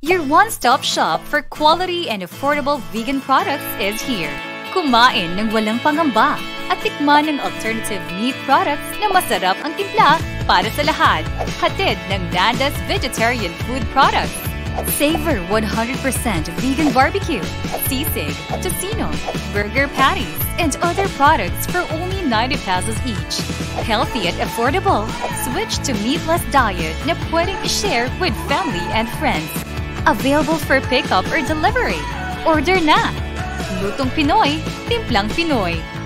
Your one-stop shop for quality and affordable vegan products is here. Kumain ng walang pangamba at tikman ng alternative meat products na masarap ang timpla para sa lahat. Hatid ng Nanda's Vegetarian Food Products. Savor 100% vegan barbecue, sisig, tocino, burger patties, and other products for only 90 pesos each. Healthy and affordable. Switch to meatless diet na pwedeng i-share with family and friends. Available for pickup or delivery. Order na! Lutong Pinoy, Timplang Pinoy.